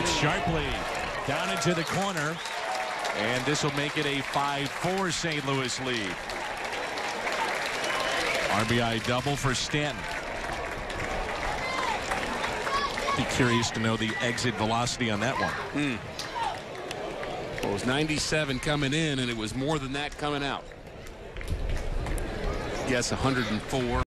It's Sharply down into the corner. And this will make it a 5-4 St. Louis lead. RBI double for Stanton. Be curious to know the exit velocity on that one. Mm. Well, it was 97 coming in, and it was more than that coming out. Yes, 104.